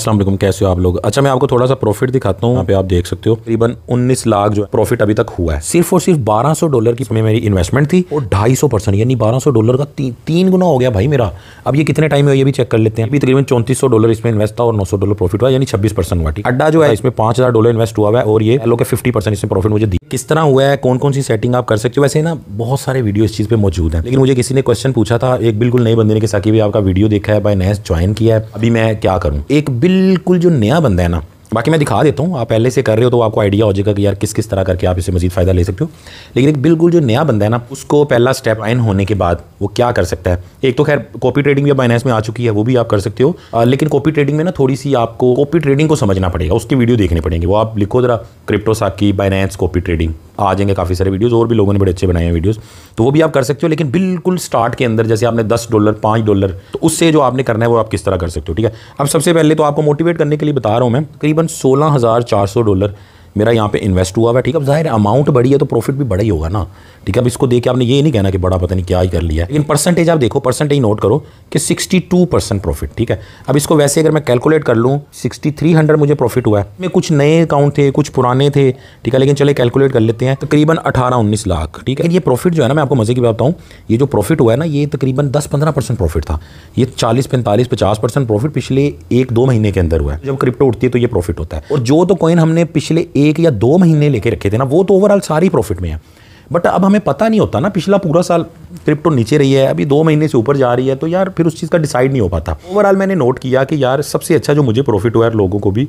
असलम कैसे हो आप लोग? अच्छा मैं आपको थोड़ा सा प्रॉफिट दिखाता हूँ। यहाँ पे आप देख सकते हो करीबन 19 लाख जो प्रॉफिट अभी तक हुआ है। सिर्फ़ और सिर्फ़ 1200 डॉलर की में मेरी इन्वेस्टमेंट थी और 250 परसेंट यानी 1200 डॉलर का ती, तीन गुना हो गया भाई मेरा। अब ये कितने टाइम में ये भी चेक कर लेते हैं। अभी तकरीबन चौंतीस डॉलर इसमें इन्वेस्ट था और नौ सौ डॉलर प्रॉफिट हुआ यानी छब्बीस परसेंट हुआ अड्डा जो है इसमें पाँच डॉलर इन्वेस्ट हुआ है और ये एलो के फिफ्टी इसमें प्रॉफिट मुझे दी। किस तरह हुआ है कौन कौन सी सेटिंग आप कर सकते हो? वैसे ना बहुत सारे वीडियो इस चीज़ पे मौजूद है। लेकिन मुझे किसी ने क्वेश्चन पूछा था एक बिल्कुल नए बंदे ने कि साकी भी आपका वीडियो देखा है बाय नैस ज्वाइन किया है अभी मैं क्या करूँ? एक बिल्कुल जो नया बंदा है ना बाकी मैं दिखा देता हूँ आप पहले से कर रहे हो तो आपको आइडिया हो जाएगा कि यार किस किस तरह करके आप इससे मजीद फ़ायदा ले सकते हो। लेकिन एक बिल्कुल जो नया बंदा है ना उसको पहला स्टेप आइन होने के बाद वो क्या कर सकता है? एक तो खैर कॉपी ट्रेडिंग भी बाइनेंस में आ चुकी है वो भी आप कर सकते हो आ, लेकिन कॉपी ट्रेडिंग में ना थोड़ी सी आपको कॉपी ट्रेडिंग को समझना पड़ेगा उसकी वीडियो देखनी पड़ेंगे। वो आप लिखो जरा क्रिप्टो की बाइनेंस कॉपी ट्रेडिंग आ जाएँगे काफ़ी सारे वीडियोज़ और भी लोगों ने बड़े अच्छे बनाए हैं वीडियोज़ तो वो भी आप कर सकते हो, लेकिन बिल्कुल स्टार्ट के अंदर, जैसे आपने दस डॉलर पाँच डॉलर तो उससे जो आपने करना है, वो आप किस तरह कर सकते हो, ठीक है? अब सबसे पहले तो आपको मोटिवेट करने के लिए बता रहा हूँ मैं, करीबन सोलह डॉलर मेरा यहाँ पे इन्वेस्ट हुआ है, ठीक है? ज़ाहिर अमाउंट बड़ी है तो प्रॉफिट भी बड़ा ही होगा ना। ठीक है, अब इसको देख के आपने ये नहीं कहना कि बड़ा पता नहीं क्या ही कर लिया लेकिन परसेंटेज आप देखो परसेंटेज नोट करो कि 62 परसेंट प्रॉफिट ठीक है? अब इसको वैसे अगर मैं कैलकुलेट कर लूँ 6300 मुझे प्रॉफिट हुआ है। में कुछ नए अकाउंट थे, कुछ पुराने थे, ठीक है? लेकिन चले कैलकुलेट कर लेते हैं, तकरीबन अठारह उन्नीस लाख, ठीक है? ये प्रॉफिट जो है ना, मैं आपको मज़े की बात बताऊँ, ये जो प्रॉफिट हुआ है ना, ये तकरीबन दस पंद्रह परसेंट प्रॉफिट था। ये चालीस पैंतालीस पचास परसेंट प्रॉफिट पिछले एक दो महीने के अंदर हुआ है। जब क्रिप्टो उठती है तो ये प्रॉफिट होता है। और जो तो कॉइन हमने पिछले एक या दो महीने लेके रखे थे ना, वो तो ओवरऑल सारी प्रॉफिट में है। बट अब हमें पता नहीं होता ना, पिछला पूरा साल क्रिप्टो नीचे रही है, अभी दो महीने से ऊपर जा रही है तो यार फिर उस चीज़ का डिसाइड नहीं हो पाता। ओवरऑल मैंने नोट किया कि यार सबसे अच्छा जो मुझे प्रॉफिट हुआ है लोगों को भी,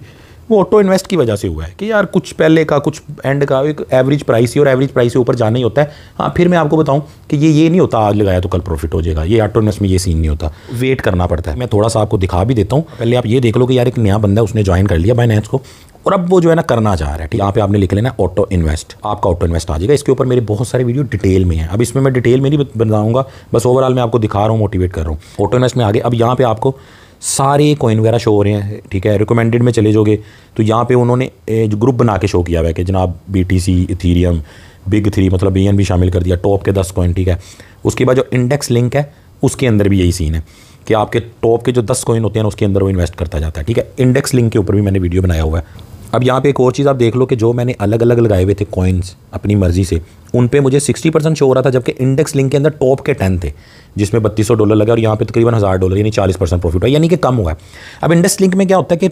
वो ऑटो इन्वेस्ट की वजह से हुआ है कि यार कुछ पहले का, कुछ एंड का एक एवरेज प्राइस ही और एवरेज प्राइस से ऊपर जाना ही होता है। हाँ फिर मैं आपको बताऊँ कि ये ये नहीं होता आज लगाया तो कल प्रॉफिट हो जाएगा। ये ऑटो इन्वेस्ट में ये सीन नहीं होता। वेट करना पड़ता है। मैं थोड़ा सा आपको दिखा भी देता हूँ। पहले आप ये देख लो कि यार एक नया बंदा उसने ज्वाइन कर लिया बाइनेंस को। और अब वो जो है ना करना चाह रहा है, ठीक यहाँ पे आपने लिख लेना ऑटो इन्वेस्ट आपका ऑटो इन्वेस्ट आ जाएगा। इसके ऊपर मेरे बहुत सारे वीडियो डिटेल में है। अब इसमें मैं डिटेल में नहीं बताऊँगा बस ओवरऑल मैं आपको दिखा रहा हूँ मोटिवेट कर रहा हूँ। ऑटो इन्वेस्ट में आगे, अब यहाँ पे आपको सारे कोइन वगैरह शो हो रहे हैं, ठीक है? रिकमेंडेड में चले जाओगे तो यहाँ पे उन्होंने जो ग्रुप बना के शो किया हुआ है कि जनाब B T C Ethereum big three मतलब बी एन भी शामिल कर दिया टॉप के दस कॉइन ठीक है? उसके बाद जो इंडेक्स लिंक है, उसके अंदर भी यही सीन है कि आपके टॉप के जो दस कॉइन होते हैं उसके अंदर वो इन्वेस्ट करता जाता है, ठीक है? इंडेक्स लिंक के ऊपर भी मैंने वीडियो बनाया हुआ है। अब यहाँ पे एक और चीज़ आप देख लो कि जो मैंने अलग अलग लगाए हुए थे कॉइन्स अपनी मर्ज़ी से उन पे मुझे 60 परसेंट शो हो रहा था जबकि इंडेक्स लिंक के अंदर टॉप के टेन थे, जिसमें बत्तीस सौ डॉलर लगे और यहाँ पे तकरीबन हज़ार डॉलर यानी चालीस परसेंट प्रॉफिट हुआ, यानी कि कम हुआ। अब इंडेक्स लिंक में क्या होता है कि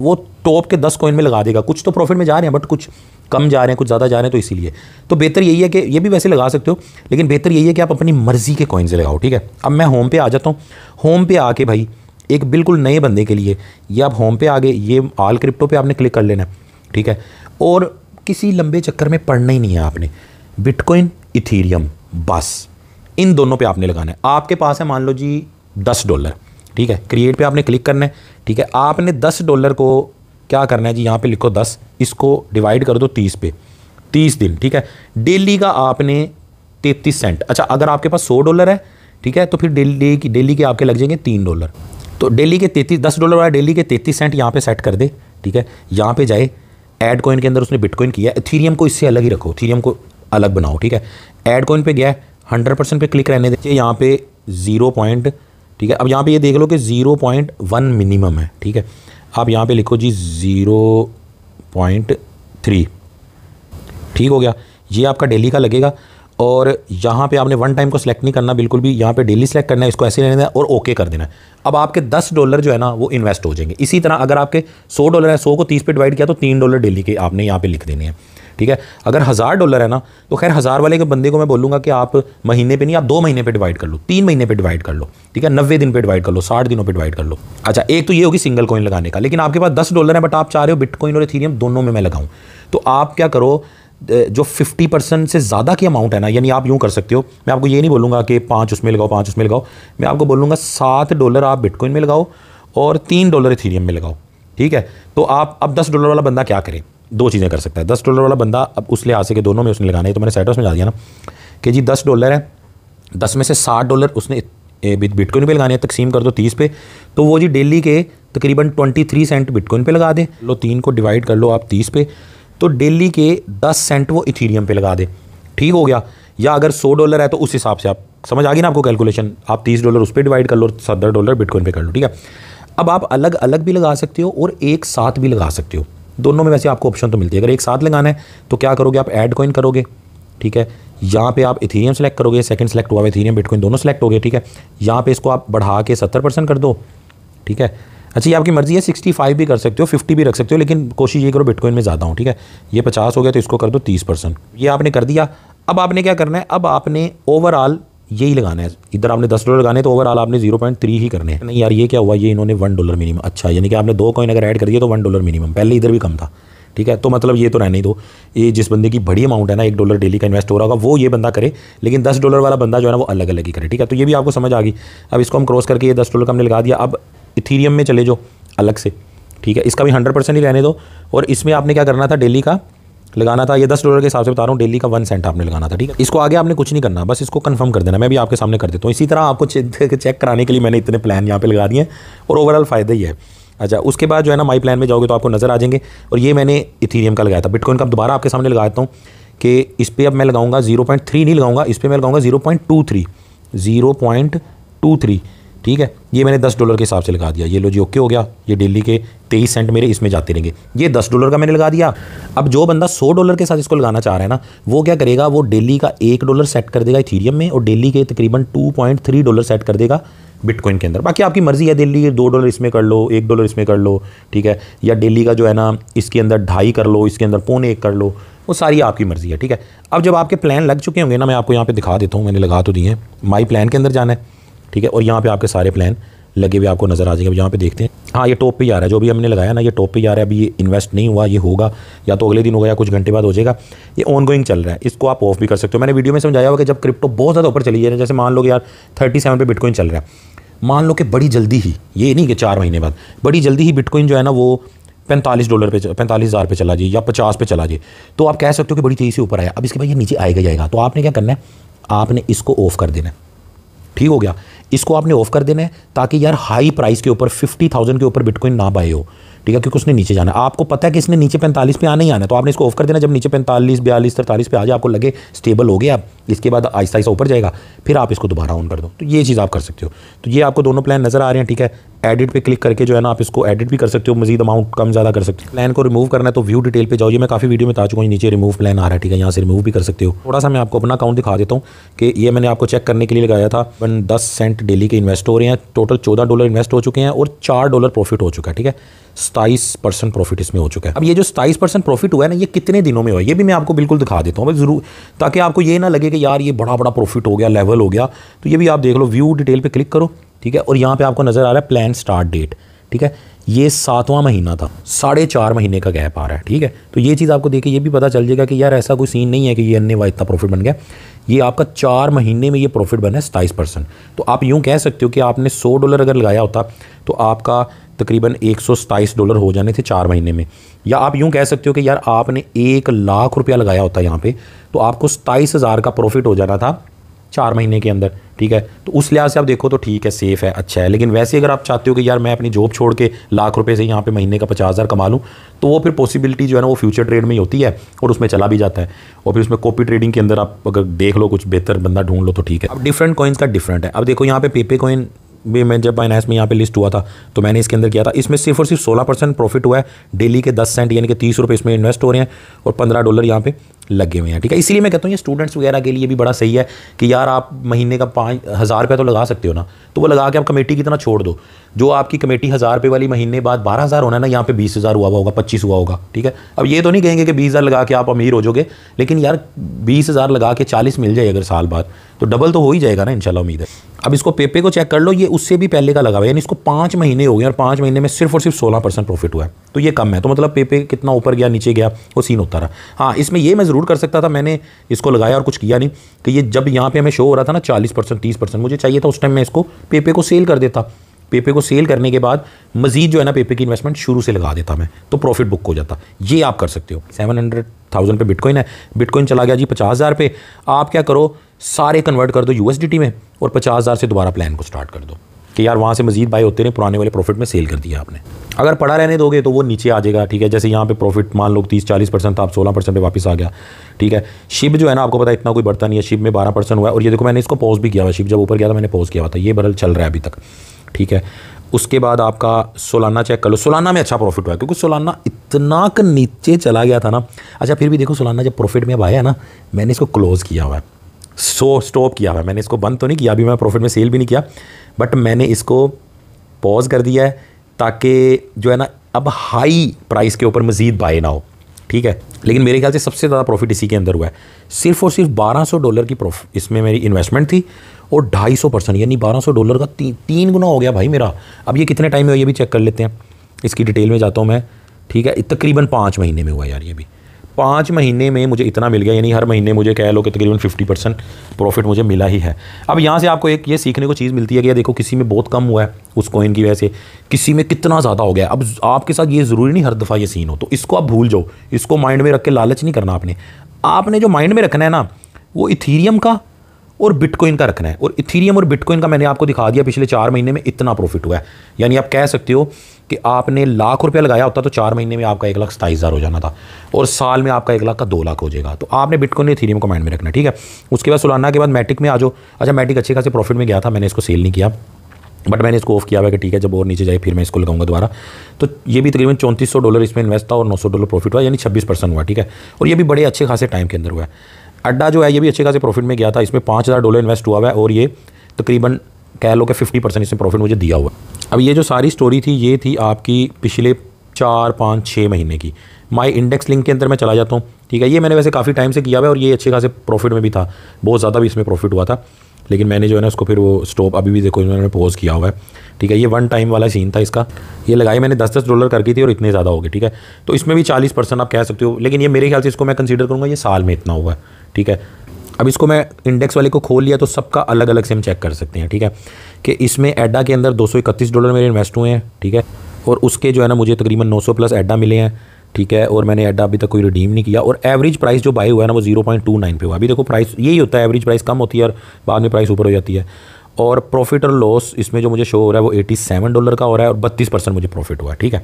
वो टॉप के दस कॉइन में लगा देगा। कुछ तो प्रॉफिट में जा रहे हैं बट कुछ कम जा रहे हैं, कुछ ज़्यादा जा रहे हैं तो इसीलिए। तो बेहतर यही है कि ये भी वैसे लगा सकते हो, लेकिन बेहतर यही है कि आप अपनी मर्ज़ी के कॉइन से लगाओ, ठीक है? अब मैं होम पे आ जाता हूँ। होम पे आके भाई एक बिल्कुल नए बंदे के लिए। ये आप होम पे आ गए ये आल क्रिप्टो पे आपने क्लिक कर लेना है ठीक है? और किसी लंबे चक्कर में पढ़ना ही नहीं है आपने। बिटकॉइन इथीरियम बस। इन दोनों पे आपने लगाना है। आपके पास है, मान लो जी, दस डॉलर ठीक है? क्रिएट पे आपने क्लिक करना है, ठीक है? आपने दस डॉलर को क्या करना है जी, यहाँ पे लिखो दस, इसको डिवाइड कर दो तीस पे। तीस दिन, ठीक है? डेली का आपने तैतीस सेंट अच्छा अगर आपके पास सौ डॉलर है, ठीक है? तो फिर डेली की डेली के आपके लग जाएँगे तीन डॉलर तो डेली के तैतीस, दस डॉलर वाला डेली के तैतीस सेंट यहाँ पे सेट कर दे, ठीक है? यहाँ पे जाए एड कॉइन के अंदर उसने बिटकॉइन किया थीरियम को इससे अलग ही रखो थीरियम को अलग बनाओ, ठीक है? एड कॉइन पे गया हंड्रेड परसेंट पे क्लिक रहने दीजिए यहाँ पे ज़ीरो पॉइंट ठीक है? अब यहाँ पे ये देख लो कि ज़ीरो पॉइंट वन मिनिमम है, ठीक है? आप यहाँ पे लिखो जी ज़ीरो पॉइंट थ्री ठीक हो गया? ये आपका डेली का लगेगा। और यहाँ पे आपने वन टाइम को सिलेक्ट नहीं करना, बिल्कुल भी यहाँ पे डेली सेलेक्ट करना है, इसको ऐसे लेना है और ओके कर देना है। अब आपके दस डॉलर जो है ना, वो इन्वेस्ट हो जाएँगे। इसी तरह अगर आपके सौ डॉलर है, सौ को तीस पे डिवाइड किया तो तीन डॉलर डेली के आपने यहाँ पे लिख देने हैं। ठीक है? अगर हज़ार डॉलर है ना तो खैर हज़ार वाले के बंदे को मैं बोलूँगा कि आप महीने पे नहीं, आप दो महीने पे डिवाइड कर लो, तीन महीने पे डिवाइड कर लो। ठीक है? नब्बे दिन पे डिवाइड कर लो, साठ दिनों पे डिवाइड कर लो। अच्छा एक तो ये होगी सिंगल कॉइन लगाने का, लेकिन आपके पास दस डॉलर है बट आप चाह रहे हो बिटकॉइन और इथीरियम दोनों में मैं लगाऊँ। तो आप क्या करो जो 50 परसेंट से ज़्यादा की अमाउंट है ना, यानी आप यूँ कर सकते हो, मैं आपको ये नहीं बोलूँगा कि पाँच उसमें लगाओ, पाँच उसमें लगाओ, मैं आपको बोलूँगा सात डॉलर आप बिटकॉइन में लगाओ और तीन डॉलर इथीरियम में लगाओ, ठीक है? तो आप, अब दस डॉलर वाला बंदा क्या करे? दो चीज़ें कर सकता है। दस डॉलर वाला बंदा, अब उस लिहाज से कि दोनों में उसने लगाना है तो मैंने सेटर्स में जा दिया ना, कि जी दस डॉलर है, दस में से साठ डॉलर उसने बिटकॉइन पे लगाने तकसीम कर दो तीस पे तो वो जी डेली के तकरीबन ट्वेंटी थ्री सेंट बिटकॉइन पे लगा दें, लो तीन को डिवाइड कर लो आप तीस पे तो डेली के दस सेंट वो इथीरियम पे लगा दे। ठीक हो गया। या अगर सौ डॉलर है तो उस हिसाब से आप, समझ आ गई ना आपको कैलकुलेशन आप तीस डॉलर उस पर डिवाइड कर लो, सत्तर डॉलर बिटकॉइन पे कर लो, ठीक है? अब आप अलग अलग भी लगा सकते हो और एक साथ भी लगा सकते हो। दोनों में वैसे आपको ऑप्शन तो मिलती है। अगर एक साथ लगाना है तो क्या करोगे आप? एड कॉइन करोगे, ठीक है? यहाँ पे आप इथीरियम सेलेक्ट करोगे सेकंड सेलेक्ट हुआ, इथीरियम बिटकॉइन दोनों सेलेक्ट हो गए, ठीक है? यहाँ पे इसको आप बढ़ा के सत्तर परसेंट कर दो, ठीक है? अच्छा ये आपकी मर्ज़ी है, सिक्सटी फाइव भी कर सकते हो, फिफ्टी भी रख सकते हो, लेकिन कोशिश ये करो बिटकॉइन में ज़्यादा हूँ, ठीक है? ये पचास हो गया तो इसको कर दो तीस परसेंट। ये आपने कर दिया, अब आपने क्या करना है? अब आपने ओवरऑल यही लगाना है। इधर आपने दस डॉलर लगाने तो ओवरऑल आपने ज़ीरो पॉइंट थ्री ही करने हैं। नहीं यार, ये क्या हुआ? ये इन्होंने वन डॉलर मिनिमम। अच्छा यानी कि आपने दो कॉइन अगर ऐड कर दिया तो वन डॉलर मिनिमम। पहले इधर भी कम था, ठीक है? तो मतलब ये तो रहने ही दो। ये जिस बंदे की बड़ी अमाउंट है ना, एक डॉलर डेली का इन्वेस्ट हो रहा होगा, वो ये बंदा करे, लेकिन दस डॉलर वाला बंदा जो है ना, वो अलग अलग ही करे, ठीक है? तो ये भी आपको समझ आ गई। अब इसको हम क्रॉस करके ये दस डॉलर का हमने लगा दिया। अब इथीरियम में चले जाओ, अलग से, ठीक है? इसका भी हंड्रेड परसेंट ही रहने दो। और इसमें आपने क्या करना था? डेली का लगाना था। ये दस डॉलर के हिसाब से बता रहा हूँ, डेली का वन सेंट आपने लगाना था, ठीक है? इसको आगे आपने कुछ नहीं करना, बस इसको कंफर्म कर देना। मैं भी आपके सामने कर देता हूँ। इसी तरह आपको चेक कराने के लिए मैंने इतने प्लान यहाँ पे लगा दिए और ओवरऑल फ़ायदा ही है। अच्छा उसके बाद जो है ना माई प्लान में जाओगे तो आपको नज़र आ जाएँगे। और ये मैंने इथीरियम का लगाया था। बिटकॉइन का दोबारा आपके सामने लगाता हूँ कि इस पर अब मैं लगाऊँगा ज़ीरो पॉइंट थ्री नहीं लगाऊँगा। इस पर मैं लगाऊँगा zero point two three zero point two three ठीक है? ये मैंने दस डॉलर के हिसाब से लगा दिया। ये लो जी, ओके हो गया। ये डेली के तेईस सेंट मेरे इसमें जाते रहेंगे। ये दस डॉलर का मैंने लगा दिया। अब जो बंदा सौ डॉलर के साथ इसको लगाना चाह रहा है ना, वो क्या करेगा? वो डेली का एक डॉलर सेट कर देगा इथीरियम में और डेली के तकरीबन two point three dollar set कर देगा बिटकॉइन के अंदर। बाकी आपकी मर्ज़ी है, डेली दो डॉलर इसमें कर लो, एक डॉलर इसमें कर लो, ठीक है? या डेली का जो है ना, इसके अंदर ढाई कर लो, इसके अंदर पौने एक कर लो, वो सारी आपकी मर्ज़ी है, ठीक है? अब जब आपके प्लान लग चुके होंगे ना, मैं आपको यहाँ पे दिखा देता हूँ, मैंने लगा तो दिए हैं। माई प्लान के अंदर जाना है। ठीक है? और यहाँ पे आपके सारे प्लान लगे हुए आपको नज़र आ जाएँगे। यहाँ पे देखते हैं। हाँ ये टॉप पे ही आ रहा है। जो भी हमने लगाया ना, ये टॉप पे ही आ रहा है। अभी ये इन्वेस्ट नहीं हुआ, ये होगा। या तो अगले दिन होगा या कुछ घंटे बाद हो जाएगा। ये ऑन गोइंग चल रहा है। इसको आप ऑफ़ भी कर सकते हो। मैंने वीडियो में समझाया हुआ कि जब क्रिप्टो बहुत ज़्यादा ऊपर चली जाए जैसे मान लो यार थर्टी सेवन पे बिटकॉइन चल रहा है। मान लो कि बड़ी जल्दी ही, ये नहीं कि चार महीने बाद, बड़ी जल्दी ही बिटकॉइन जो है ना, वो पैंतालीस डॉलर पे पैंतालीस हज़ार पे चला जाए या पचास पे चला जाए। तो आप कह सकते हो कि बड़ी तेज़ी से ऊपर आया। अब इसके बाद ये नीचे आएगा जाएगा तो आपने क्या करना है? आपने इसको ऑफ़ कर देना है। ठीक हो गया। इसको आपने ऑफ़ कर देना है ताकि यार हाई प्राइस के ऊपर फिफ्टी थाउज़ेंड के ऊपर बिटकॉइन ना बाय हो। ठीक है? क्योंकि उसने नीचे जाना है। आपको पता है कि इसने नीचे पैंतालीस पे आना ही आना है। तो आपने इसको ऑफ़ कर देना जब नीचे पैंतालीस, बयालीस तरतालीस पे आ जाए, आपको लगे स्टेबल हो गया। आप इसके बाद आहिस्ता आहिस्ता ऊपर जाएगा। फिर आप इसको दोबारा ऑन कर दो। तो ये चीज़ आप कर सकते हो। तो ये आपको दोनों प्लान नज़र आ रहे हैं, ठीक है? एडिट पे क्लिक करके जो है ना, आप इसको एडिट भी कर सकते हो। मजीद अमाउंट कम ज़्यादा कर सकते हो। प्लान को रिमूव करना है तो व्यू डिटेल पे जाओ। ये मैं काफ़ी वीडियो में बता चुका हूँ नीचे रिमूव प्लान आ रहा है, ठीक है? यहाँ से रिमूव भी कर सकते हो। थोड़ा सा मैं आपको अपना अकाउंट दिखा देता हूँ कि ये मैंने आपको चेक करने के लिए लगाया था। वन दस सेंट डेली के इन्वेस्ट हो रहे हैं, टोटल चौदह डॉलर इन्वेस्ट हो चुके हैं और चार डॉलर प्रॉफिट हो चुका है, ठीक है? सताईस परसेंट प्रॉफिट इसमें हो चुका है। अब ये जो सताईस परसेंट प्रॉफिट हुआ है ना, ये कितने दिनों में हुआ ये भी मैं आपको बिल्कुल दिखा देता हूँ। ज़रूर, ताकि आपको ये ना लगे कि यार ये बड़ा बड़ा प्रॉफिट हो गया, लेवल हो गया तो ये भी आप देख लो, व्यू डिटेल पर क्लिक करो, ठीक है? और यहाँ पर आपको नज़र आ रहा है प्लान स्टार्ट डेट। ठीक है? ये सातवां महीना था। साढ़े चार महीने का गैप आ रहा है, ठीक है? तो ये चीज़ आपको देखिए, ये भी पता चल जाएगा कि यार ऐसा कोई सीन नहीं है कि ये अन्य वाइज इतना प्रॉफिट बन गया। ये आपका चार महीने में ये प्रॉफिट बना है सताईस परसेंट। तो आप यूँ कह सकते हो कि आपने सौ डॉलर अगर लगाया होता तो आपका तकरीबन एक सौ सताईस डॉलर हो जाने थे चार महीने में। या आप यूँ कह सकते हो कि यार आपने एक लाख रुपया लगाया होता यहाँ पर तो आपको सताईस का प्रॉफिट हो जाना था। चार महीने के अंदर, ठीक है? तो उस लिहाज से आप देखो तो ठीक है सेफ़ है अच्छा है। लेकिन वैसे अगर आप चाहते हो कि यार मैं अपनी जॉब छोड़ के लाख रुपए से यहाँ पे महीने का पचास हज़ार कमा लूँ तो वो फिर पॉसिबिलिटी जो है ना वो फ्यूचर ट्रेड में ही होती है और उसमें चला भी जाता है। और फिर उसमें कॉपी ट्रेडिंग के अंदर आप अगर देख लो कुछ बेहतर बंदा ढूंढ लो तो ठीक है। अब डिफरेंट कॉइन्स का डिफरेंट है। अब देखो यहाँ पे पेपे कॉइन भी मैं जब बाइनास में यहाँ पे लिस्ट हुआ था तो मैंने इसके अंदर किया था। इसमें सिर्फ़ और सिर्फ़ सोलह परसेंट प्रॉफिट हुआ है। डेली के दस सेंट यानी कि तीस रुपये इसमें इन्वेस्ट हो रहे हैं और पंद्रह डॉलर यहाँ पे लगे हुए हैं, ठीक है? इसीलिए मैं कहता हूँ, ये स्टूडेंट्स वगैरह के लिए भी बड़ा सही है कि यार आप महीने का पाँच हज़ार रुपया तो लगा सकते हो ना तो वो लगा के आप कमेटी की तरह छोड़ दो। जो आपकी कमेटी हज़ार रुपये वाली महीने बाद बारह हज़ार होना ना, यहाँ पे बीस हज़ार हुआ होगा, पच्चीस हुआ होगा, ठीक है? अब ये तो नहीं कहेंगे कि बीस हज़ार लगा के आप अमीर हो जाओगे, लेकिन यार बीस हज़ार लगा के चालीस मिल जाए अगर साल बाद। तो डबल तो हो ही जाएगा ना इनशाला उम्मीद है। अब इसको पेपे को चेक कर लो, ये उससे भी पहले का लगा हुआ है, यानी इसको पाँच महीने हो गए और पाँच महीने में सिर्फ़ और सिर्फ़ सोलह परसेंट प्रॉफिट हुआ है। तो ये कम है तो मतलब पेपे कितना ऊपर गया, नीचे गया, वो सीन होता रहा। हाँ इसमें ये मैं ज़रूर कर सकता था, मैंने इसको लगाया और कुछ किया नहीं, कि ये जब यहाँ पे हमें शो हो रहा था ना, चालीस परसेंट, तीस परसेंट, मुझे चाहिए था उस टाइम मैं इसको पेपे को सेल कर देता। पेपे को सेल करने के बाद मजीद जो है ना पेपे की इन्वेस्टमेंट शुरू से लगा देता मैं तो प्रॉफिट बुक हो जाता। ये आप कर सकते हो। सेवन हंड्रेड थाउज़ेंड पे बिटकॉइन है। बिटकॉइन चला गया जी पचास हज़ार पे। आप क्या करो सारे कन्वर्ट कर दो यू में और पचास हज़ार से दोबारा प्लान को स्टार्ट कर दो। कि यार वहाँ से मजीद बाई होते रहे, पुराने वाले प्रॉफिट में सेल कर दिया आपने। अगर पड़ा रहने दोगे तो वो नीचे आ जाएगा, ठीक है? जैसे यहाँ पे प्रॉफिट मान लो तीस, चालीस परसेंट था आप सोलह परसेंट पे वापस आ गया, ठीक है? शिप जो है ना, आपको पता इतना कोई बढ़ता नहीं है। शिप में बारह परसेंट हुआ है। और ये देखो, मैंने इसको पॉज भी किया हुआ शिप जब ऊपर गया था, मैंने पॉज किया हुआ था। ये बरल चल रहा है अभी तक, ठीक है? उसके बाद आपका सोलाना चेक कर लो। सोलाना में अच्छा प्रॉफिट हुआ क्योंकि सोलाना इतना क नीचे चला गया था ना। अच्छा फिर भी देखो, सोलाना जब प्रॉफिट में अब आया ना, मैंने इसको क्लोज़ किया हुआ है। सो स्टॉप किया हुआ मैंने इसको बंद तो नहीं किया अभी मैं प्रॉफिट में सेल भी नहीं किया बट मैंने इसको पॉज कर दिया है ताकि जो है ना अब हाई प्राइस के ऊपर मज़ीद बाय ना हो ठीक है? लेकिन मेरे ख्याल से सबसे ज़्यादा प्रॉफिट इसी के अंदर हुआ है। सिर्फ़ और सिर्फ़ 1200 डॉलर की प्रॉफिट इसमें मेरी इन्वेस्टमेंट थी और 250 परसेंट यानी 1200 डॉलर का ती, तीन गुना हो गया भाई मेरा। अब ये कितने टाइम में हुआ ये भी चेक कर लेते हैं। इसकी डिटेल में जाता हूँ मैं ठीक है? तकरीबन पाँच महीने में हुआ यार ये भी। पाँच महीने में मुझे इतना मिल गया, यानी हर महीने मुझे कह लो कि तकरीबन फिफ्टी परसेंट प्रॉफिट मुझे मिला ही है। अब यहाँ से आपको एक ये सीखने को चीज़ मिलती है कि देखो किसी में बहुत कम हुआ है उस कोइन की वजह से, किसी में कितना ज़्यादा हो गया अब आपके साथ ये ज़रूरी नहीं हर दफ़ा ये सीन हो तो इसको आप भूल जाओ, इसको माइंड में रख के लालच नहीं करना आपने। आपने जो माइंड में रखना है ना, वो इथीरियम का और बिटकॉइन का रखना है, और इथीरियम और बिटकॉइन का मैंने आपको दिखा दिया, पिछले चार महीने में इतना प्रॉफिट हुआ है। यानी आप कह सकते हो कि आपने लाख रुपया लगाया होता तो चार महीने में आपका एक लाख सताईस हज़ार हो जाना था और साल में आपका एक लाख का दो लाख हो जाएगा। तो आपने बिटकॉइन इथीरियम को माइंड में रखना, ठीक है? उसके बाद सुलाना के बाद मैटिक में आ जाओ। अच्छा मैटिक अच्छे खासे प्रॉफिट में गया था, मैंने इसको सेल नहीं किया। बट मैंने इसको ऑफ़ किया हुआ कि ठीक है, जब और नीचे जाए, फिर मैं इसको लगाऊँगा दोबारा। तो ये भी तकरीबन चौंतीस सौ डॉलर इसमें इन्वेस्ट था और नौ सौ डॉलर प्रॉफिट हुआ, यानी छब्बीस परसेंट हुआ, ठीक है? और ये भी बड़े अच्छे खासे टाइम के अंदर हुआ है। अड्डा जो है, ये भी अच्छे खासे प्रॉफिट में गया था। इसमें पाँच हज़ार डॉलर इन्वेस्ट हुआ हुआ है और ये तकरीबन कह लो कि फिफ्टी परसेंट इसमें प्रॉफिट मुझे दिया हुआ। अब ये जो सारी स्टोरी थी, ये थी आपकी पिछले चार, पाँच छः महीने की। माई इंडेक्स लिंक के अंदर मैं चला जाता हूँ, ठीक है? ये मैंने वैसे काफ़ी टाइम से किया हुआ है और ये अच्छे खासे प्रॉफिट में भी था। बहुत ज़्यादा भी इसमें प्रॉफिट हुआ था। लेकिन मैंने जो है ना, उसको फिर वो स्टॉप अभी भी देखो इन्होंने पोज किया हुआ है, ठीक है? ये वन टाइम वाला सीन था इसका। ये लगाई मैंने दस दस डॉलर करके थी और इतने ज़्यादा हो गए, ठीक है? तो इसमें भी चालीस परसेंट आप कह सकते हो, लेकिन ये मेरे ख्याल से इसको मैं कंसिडर करूँगा, ये साल में इतना हुआ है, ठीक है? अब इसको मैं इंडेक्स वाले को खोल लिया तो सबका अलग अलग से हम चेक कर सकते हैं, ठीक है? कि इसमें एडा के अंदर दो सौ इकतीस डॉलर मेरे इन्वेस्ट हुए हैं, ठीक है? और उसके जो है ना मुझे तकरीबन 900 प्लस एडा मिले हैं, ठीक है? और मैंने एडा अभी तक कोई रिडीम नहीं किया, और एवरेज प्राइस जो बाई हुआ है ना वो ज़ीरो पॉइंट टू नाइन पे हुआ अभी देखो प्राइस यही होता है एवरेज प्राइस कम होती है और बाद में प्राइस ऊपर हो जाती है। और प्रॉफिट और लॉस इसमें जो मुझे शो हो रहा है वो एटी सेवन डॉलर का हो रहा है और बत्तीस परसेंट मुझे प्रॉफिट हुआ है ठीक है?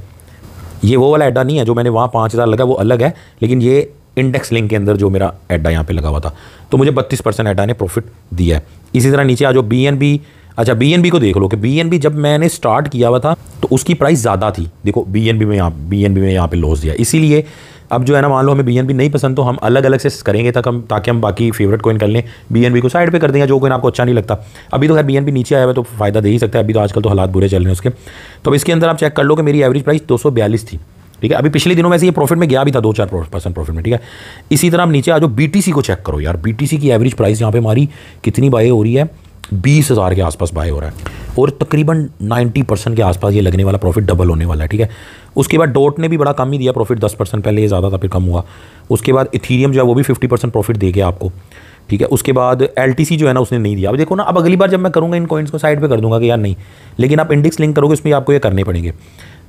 ये वो वाला एडा नहीं है जो मैंने वहाँ पाँच हज़ार लगा, वो अलग है, लेकिन ये इंडेक्स लिंक के अंदर जो मेरा एडा यहाँ पे लगा हुआ था। तो मुझे बत्तीस परसेंट एड्डा ने प्रॉफिट दिया है। इसी तरह नीचे आ जाओ बी एन बी अच्छा बी एन बी को देख लो कि बी एन बी जब मैंने स्टार्ट किया हुआ था तो उसकी प्राइस ज़्यादा थी। देखो बी एन बी में यहाँ बी एन बी में यहाँ पे लॉस दिया। इसीलिए अब जो है ना, मान लो हमें बी एन बी नहीं पसंद तो हम अलग अलग से करेंगे तक हम, ताकि हम बाकी फेवरेट कोइन कर लें। बी को साइड पे कर देंगे, जो कोइन आपको अच्छा नहीं लगता। अभी तो खैर बी एन बी नीचे आया हुआ तो फ़ायदा दे ही सकता है। अभी तो आजकल तो हालात बुरे चल रहे हैं उसके। तो इसके अंदर आप चेक कर लो कि मेरी एवरेज प्राइस दो सौ बयालीस थी। ठीक है? अभी पिछले दिनों में से ये प्रॉफिट में गया भी था, दो चार परसेंट प्रॉफिट में, ठीक है? इसी तरह आप नीचे आ जाओ बीटीसी को चेक करो यार। बीटीसी की एवरेज प्राइस यहाँ पे हमारी कितनी बाय हो रही है? बीस हज़ार के आसपास बाय हो रहा है। और तकरीबन नाइन्टी परसेंट के आसपास ये लगने वाला प्रॉफिट डबल होने वाला है, ठीक है? उसके बाद डॉट ने भी बड़ा कम ही दिया प्रॉफिट दस परसेंट पहले ये ज़्यादा था, फिर कम हुआ। उसके बाद इथीरियम जो है वो भी फिफ्टी परसेंट प्रॉफिट दे गया आपको, ठीक है? उसके बाद एल जो है ना, उसने नहीं दिया। अब देखो ना, अब अगली बार जब मैं करूँगा इन कॉइन्स को साइड पर कर दूँगा कि यार नहीं। लेकिन आप इंडेक्स लिंक करोगे, उसमें आपको ये करने पड़ेंगे।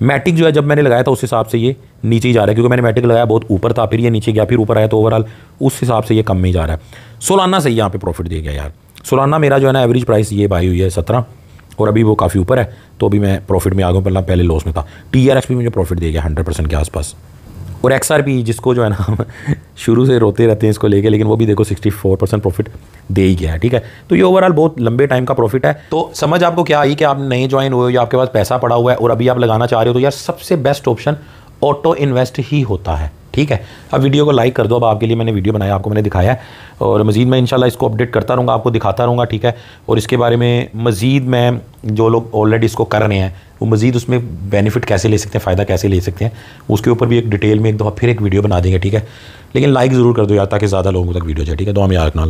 मैटिक जो है, जब मैंने लगाया था उस हिसाब से ये नीचे ही जा रहा है, क्योंकि मैंने मैटिक लगाया, बहुत ऊपर था, फिर ये नीचे गया, फिर ऊपर आया तो ओवरऑल उस हिसाब से ये कम में ही जा रहा है। सोलाना सही यहाँ पे प्रॉफिट दे गया यार। सोलाना मेरा जो है ना एवरेज प्राइस ये बाई हुई है सत्रह, और अभी वो काफ़ी ऊपर है तो अभी मैं प्रॉफिट में आ गया पहला पहले लॉस में था। टी आर एक्स भी मुझे प्रॉफिट दे गया हंड्रेड परसेंट के आसपास। और पी जिसको जो है ना शुरू से रोते रहते हैं इसको लेके, लेकिन वो भी देखो सिक्सटी फोर परसेंट प्रॉफिट दे ही गया है, ठीक है? तो ये ओवरऑल बहुत लंबे टाइम का प्रॉफिट है। तो समझ आपको क्या आई कि आप नए ज्वाइन हुए हो या आपके पास पैसा पड़ा हुआ है और अभी आप लगाना चाह रहे हो तो यार सबसे बेस्ट ऑप्शन ऑटो इन्वेस्ट ही होता है। ठीक है? अब वीडियो को लाइक कर दो। अब आपके लिए मैंने वीडियो बनाया, आपको मैंने दिखाया है। और मज़ीद मैं इंशाल्लाह इसको अपडेट करता रहूँगा, आपको दिखाता रहूँगा, ठीक है? और इसके बारे में मज़ीद मैं जो लोग ऑलरेडी इसको कर रहे हैं, वो मज़ीद उसमें बेनिफिट कैसे ले सकते हैं, फ़ायदा कैसे ले सकते हैं, उसके ऊपर भी एक डिटेल में एक दफ़ा फिर एक वीडियो बना देंगे, ठीक है? लेकिन लाइक ज़रूर कर दो यार, ताकि ज़्यादा लोगों तक वीडियो जाए, ठीक है? दो हम यार रखना